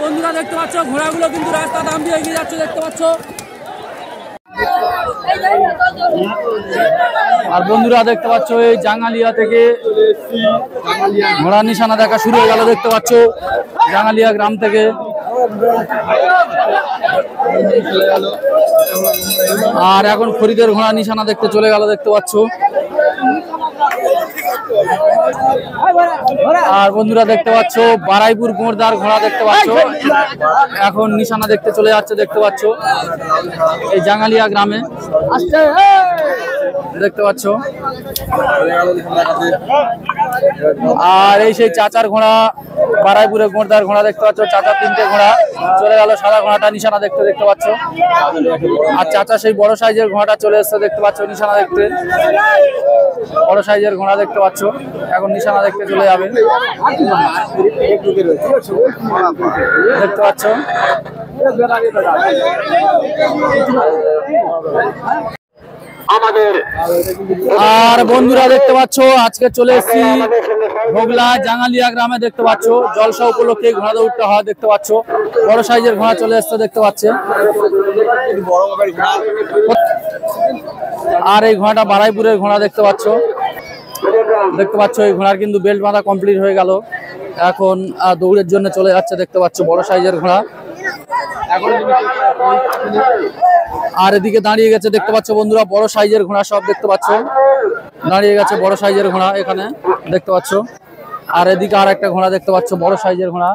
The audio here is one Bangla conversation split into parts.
বন্ধুরা দেখতে পাচ্ছ, ঘোড়াগুলো কিন্তু রাস্তা দাম দিয়ে এগিয়ে যাচ্ছে, দেখতে পাচ্ছ। আর বন্ধুরা দেখতে পাচ্ছ, এই জাঙ্গালিয়া থেকে ঘোড়া নিশানা দেখা শুরু হয়ে গেল, দেখতে পাচ্ছ, জাঙ্গালিয়া গ্রাম থেকে। আর এখন ফরিদের ঘোড়া নিশানা দেখতে চলে গেল, দেখতে পাচ্ছ। আর বন্ধুরা দেখতে পাচ্ছ, বারাইপুর গোড়দার ঘোড়া দেখতে পাচ্ছ। এখন নিশানা দেখতে চলে যাচ্ছে, দেখতে পাচ্ছ। এই জাঙ্গালিয়া গ্রামে। দেখতে পাচ্ছ। আর এই সেই চাচার ঘোড়া, বারাইপুরে গোড়দার ঘোড়া দেখতে পাচ্ছ, চাচার তিনটে ঘোড়া। চলে গেল সাদা ঘোড়াটা নিশানা দেখতে দেখতে পাচ্ছ। আর চাচা সেই বড় সাইজের ঘোড়াটা চলে এসছে, দেখতে পাচ্ছ নিশানা দেখতে। বড় সাইজের ঘোড়া দেখতে পাচ্ছ। এখন নিশানা দেখতে চলে যাবে। দেখতে পাচ্ছ। আর বন্ধুরা দেখতে পাচ্ছ আজকে চলে এসেছি ভোগলা জাঙ্গালিয়া গ্রামে দেখতে পাচ্ছ, জলসা উপলক্ষে ঘোড়া দৌড়তে হয়, দেখতে পাচ্ছ। বড় সাইজের ঘোড়া চলে এসছে, দেখতে পাচ্ছে। আর এই ঘোড়াটা বারাইপুরের ঘোড়া দেখতে পাচ্ছ। দেখতে পাচ্ছ, এই ঘোড়ার কিন্তু বেল্ট বাঁধা কমপ্লিট হয়ে গেল। এখন দৌড়ের জন্য চলে যাচ্ছে, দেখতে পাচ্ছ, বড় সাইজের ঘোড়া। আর এদিকে দাঁড়িয়ে গেছে, দেখতে পাচ্ছ বন্ধুরা, বড় সাইজের ঘোড়া সব দেখতে পাচ্ছ। দাঁড়িয়ে গেছে বড় সাইজের ঘোড়া এখানে, দেখতে পাচ্ছ। আর এদিকে আর একটা ঘোড়া দেখতে পাচ্ছ, বড় সাইজের ঘোড়া।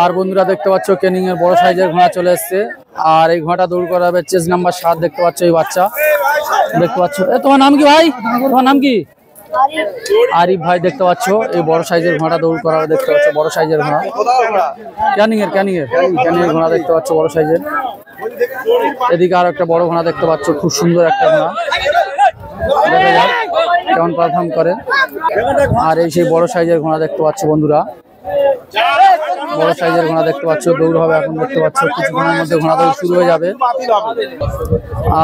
আর বন্ধুরা দেখতে পাচ্ছ কেনিং এর বড় সাইজের ঘোড়া চলে এসছে। আর এই ঘোড়াটা দৌড় করাবে চেস নাম্বার সাত, দেখতে পাচ্ছ এই বাচ্চা। দেখতে পাচ্ছ। এ, তোমার নাম কি ভাই? তোমার নাম কি? আরিফ ভাই, দেখতে পাচ্ছ, এই বড় সাইজের ঘোড়া দৌড় করা দেখতে পাচ্ছ, বড় সাইজের ঘোড়া। ক্যানিং এর ক্যানিং এর ক্যানিং এর ঘোড়া দেখতে পাচ্ছ, বড় সাইজের। এদিকে আর একটা বড় ঘোড়া দেখতে পাচ্ছ, খুব সুন্দর একটা ঘোড়া। কেমন পারফর্ম করে। আর এই সেই বড় সাইজের ঘোড়া দেখতে পাচ্ছ বন্ধুরা। বড় সাইজের ঘোড়া দেখতে পাচ্ছ, দৌড় হবে এখন দেখতে পাচ্ছ, কিছুক্ষণের মধ্যে ঘোড়া দৌড় শুরু হয়ে যাবে।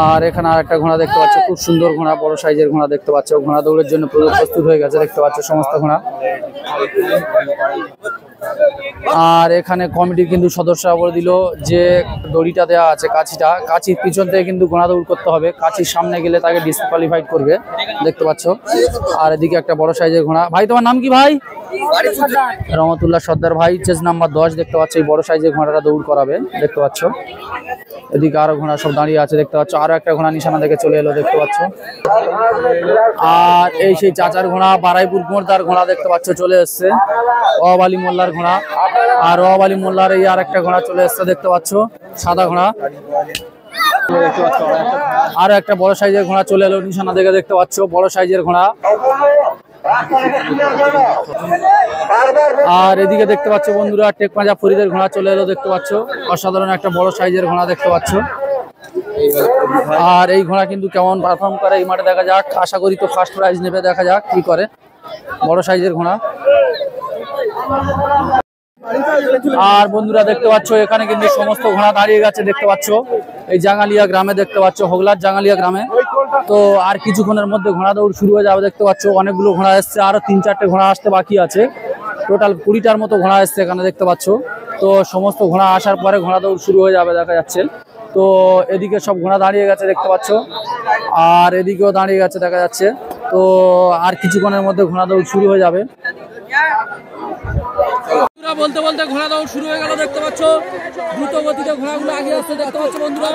আর এখানে আর একটা ঘোড়া দেখতে পাচ্ছ, খুব সুন্দর ঘোড়া, বড় সাইজের ঘোড়া দেখতে পাচ্ছ। ঘোড়া দৌড়ের জন্য পুরো প্রস্তুত হয়ে গেছে, দেখতে পাচ্ছ সমস্ত ঘোড়া। আর এখানে কমিটির কিন্তু সদস্যরা বলে দিল যে দড়িটা দেওয়া আছে কাছিটা কাছির পিছন থেকে কিন্তু ঘোড়া দৌড় করতে হবে। কাছির সামনে গেলে তাকে ডিসকোয়ালিফাইড করবে। দেখতে পাচ্ছ। আর এদিকে একটা বড় সাইজের ঘোড়া। ভাই, তোমার নাম কি ভাই? রহমতুল্লাহ সর্দার। ভাই চেজ নাম্বার দশ দেখতে পাচ্ছ। এই বড় সাইজের ঘোড়াটা দৌড় করাবে। দেখতে পাচ্ছ। এদিকে আরও ঘোড়া সব দাঁড়িয়ে আছে, দেখতে পাচ্ছ। আরও একটা ঘোড়া নিশানা থেকে চলে এলো, দেখতে পাচ্ছ। আর এই সেই চাচার ঘোড়া, বারাইপুর মোড়দার ঘোড়া দেখতে পাচ্ছ, চলে এসছে। অবালি মোল্লার ঘোড়া। আর অবালি মোল্লার এই আর একটা ঘোড়া চলে এসছে, দেখতে পাচ্ছ, সাদা ঘোড়া। আরও একটা বড় সাইজের ঘোড়া চলে এলো, নিশানা থেকে দেখতে পাচ্ছ, বড় সাইজের ঘোড়া। আর এদিকে দেখতে পাচ্ছ বন্ধুরা, টেক পাঁজা ফরিদের ঘোড়া চলে এলো, দেখতে পাচ্ছ? অসাধারণ একটা বড় সাইজের ঘোড়া দেখতে পাচ্ছ। আর এই ঘোড়া কিন্তু কেমন পারফর্ম করে, এই মাঠে দেখা যাক। আশা করি তো ফার্স্ট প্রাইজ নেবে, দেখা যাক কি করে। বড় সাইজের ঘোড়া। আর বন্ধুরা দেখতে পাচ্ছ, এখানে কিন্তু সমস্ত ঘোড়া দাঁড়িয়ে গেছে, দেখতে পাচ্ছ। এই জাঙ্গালিয়া গ্রামে দেখতে পাচ্ছ, হোগলার জাঙ্গালিয়া গ্রামে। তো আর কিছুক্ষণের মধ্যে ঘোড়া দৌড় শুরু হয়ে যাবে, দেখতে পাচ্ছ, অনেকগুলো ঘোড়া এসছে, আরও তিন চারটে ঘোড়া আসতে বাকি আছে। টোটাল কুড়িটার মতো ঘোড়া এসছে এখানে, দেখতে পাচ্ছ। তো সমস্ত ঘোড়া আসার পরে ঘোড়া দৌড় শুরু হয়ে যাবে, দেখা যাচ্ছে। তো এদিকে সব ঘোড়া দাঁড়িয়ে গেছে, দেখতে পাচ্ছ। আর এদিকেও দাঁড়িয়ে গেছে, দেখা যাচ্ছে। তো আর কিছুক্ষণের মধ্যে ঘোড়া দৌড় শুরু হয়ে যাবে। বলতে বলতে ঘোড়া দৌড় শুরু হয়ে গেল, দেখতে পাচ্ছ। দ্রুত গতিতে ঘোড়াগুলো আগে আসছে, দেখতে পাচ্ছ বন্ধুরা।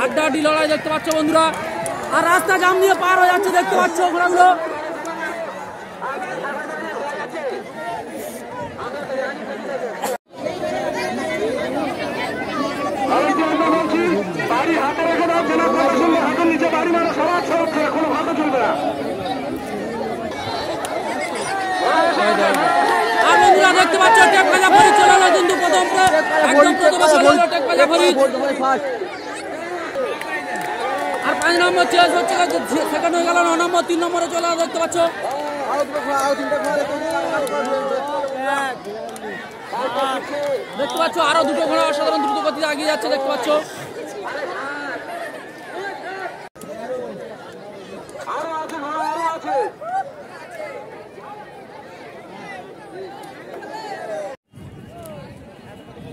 হাড্ডাহাড্ডি লড়াই দেখতে পাচ্ছ বন্ধুরা। আর রাস্তা জাম দিয়ে পার হয়ে যাচ্ছে, দেখতে পাচ্ছ ঘোড়াগুলো। দেখতে পাচ্ছ টেক ভাজা ফরিদ চলে কিন্তু প্রথম টেক ফরিদ আর পাঁচ নম্বর চেয়ার হচ্ছে সেকেন্ড হয়ে গেল, ন নম্বর, তিন নম্বরে চলে দেখতে পাচ্ছ। দেখতে পাচ্ছ, আরও দুটো ঘোড়া অসাধারণ দ্রুত গতিতে এগিয়ে যাচ্ছে, দেখতে পাচ্ছ।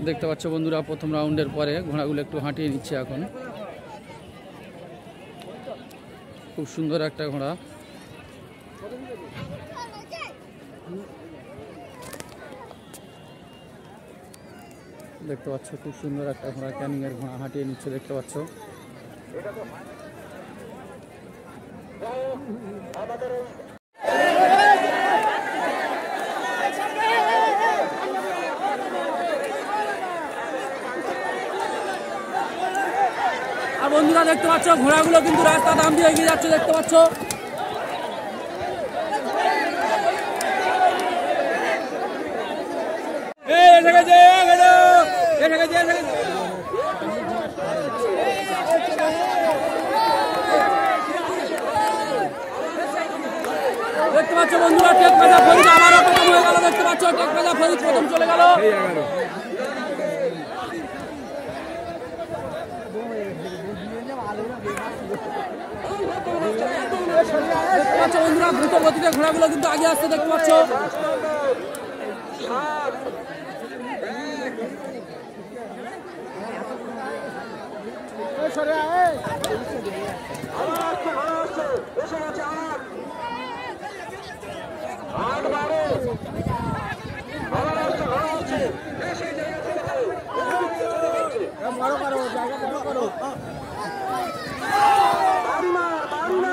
দেখতে পাচ্ছ বন্ধুরা, প্রথম রাউন্ডের পরে ঘোড়াগুলো একটু হাঁটিয়ে নিচ্ছে এখন। খুব সুন্দর একটা ঘোড়া। দেখতে পাচ্ছ, খুব সুন্দর একটা ঘোড়া ক্যানিং এর ঘোড়া, হাঁটিয়ে নিচ্ছে দেখতে পাচ্ছ। আর বন্ধুরা দেখতে পাচ্ছ, ঘোড়াগুলো কিন্তু রাস্তা দাম দিয়ে এগিয়ে যাচ্ছে, দেখতে পাচ্ছ। দেখতে পাচ্ছ বন্ধুরা টেক পেজা ফরিদ আবারও প্রথম হয়ে গেল, দেখতে পাচ্ছ টেক পেজা ফরিদ প্রথম চলে গেল। দেখতে পাচ্ছ বন্ধুরা দ্রুত গতিতে ঘোড়াগুলো কিন্তু আগে আসতে দেখতে পাচ্ছ।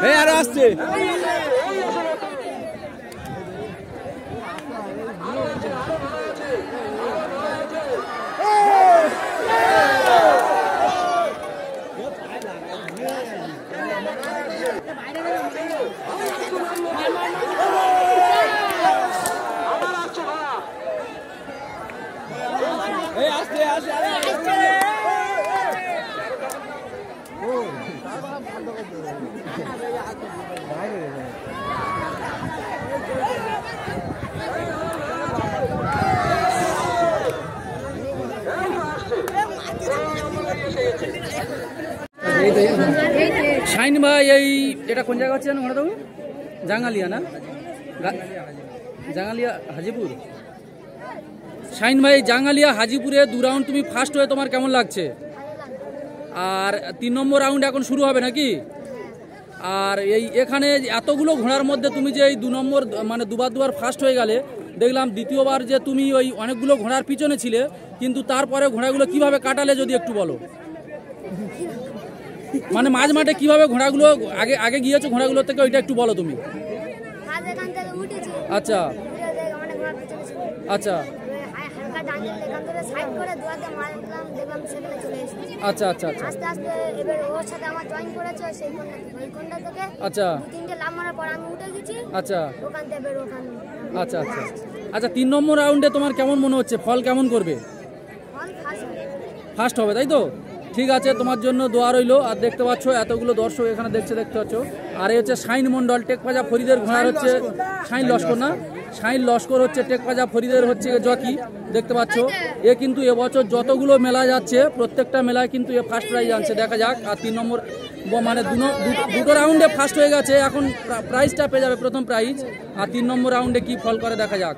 এই আরও আসছে এই আসছে আসছে আসছে শাইন ভাই এই এটা কোন জায়গা হচ্ছে জানো জাঙ্গালিয়া না? জাঙ্গালিয়া হাজিপুর। শাইন ভাই, জাঙ্গালিয়া হাজিপুরে দু রাউন্ড তুমি ফার্স্ট হয়ে তোমার কেমন লাগছে? আর তিন নম্বর রাউন্ড এখন শুরু হবে নাকি? আর এই এখানে এতগুলো ঘোড়ার মধ্যে তুমি যে এই দু নম্বর মানে দুবার দুবার ফার্স্ট হয়ে গেলে, দেখলাম দ্বিতীয়বার যে তুমি ওই অনেকগুলো ঘোড়ার পিছনে ছিলে, কিন্তু তারপরে ঘোড়াগুলো কীভাবে কাটালে যদি একটু বলো? মানে মাঝ মাঠে কীভাবে ঘোড়াগুলো আগে আগে গিয়েছো ঘোড়াগুলোর থেকে ওইটা একটু বলো তুমি। আচ্ছা। আচ্ছা। আচ্ছা আচ্ছা আচ্ছা। আস্তে আস্তে এবার ওর সাথে আমার জয়েন করেছে সেই কোনটা ওই কোনটা থেকে আচ্ছা। তিনটে লাভ মারার পর আমি উঠে গেছি। আচ্ছা। ওখান থেকে এবার ওখানে আচ্ছা আচ্ছা। আচ্ছা তিন নম্বর রাউন্ডে তোমার কেমন মনে হচ্ছে? ফল কেমন করবে? ফল ফার্স্ট হবে তাই তো? ঠিক আছে তোমার জন্য দোয়া রইল। আর দেখতে পাচ্ছ এতগুলো দর্শক এখানে দেখছে দেখতে পাচ্ছ। আর এই হচ্ছে শাইন মন্ডল টেকপাজা ফরিদের ঘোড়ার হচ্ছে শাইন লস্কর না? শাইন লস্কর হচ্ছে টেকপাজা ফরিদের হচ্ছে জকি দেখতে পাচ্ছ। এ কিন্তু এবছর যতগুলো মেলা যাচ্ছে প্রত্যেকটা মেলায় কিন্তু এ ফার্স্ট প্রাইজ আনছে। দেখা যাক আর তিন নম্বর মানে দু দুটো রাউন্ডে ফার্স্ট হয়ে গেছে। এখন প্রা- প্রাইজটা পেয়ে যাবে প্রথম প্রাইজ আর তিন নম্বর রাউন্ডে কি ফল করে দেখা যাক।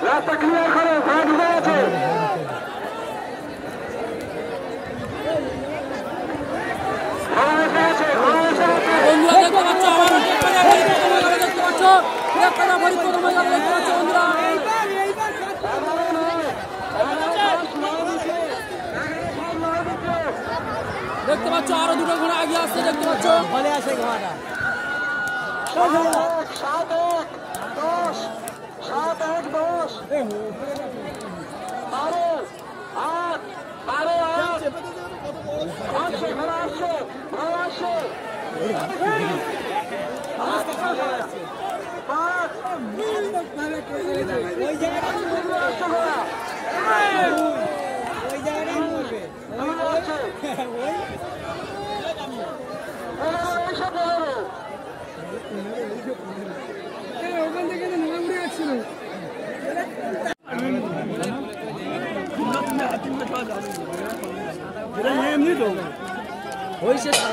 প্রথম হয়ে গেল দেখতে পাচ্ছ বন্ধুরা দেখতে পাচ্ছ আরও দুটো ঘোড়া আগে আসছে দেখতে পাচ্ছ। সাত এক দশ। সাত আট দশ। বারো আট বারো আট। আসছে ঘোড়া আসছে ঘোড়া আসছে পাঁচ ওই জায়গাটাই এমনি তো। ঘুরছে না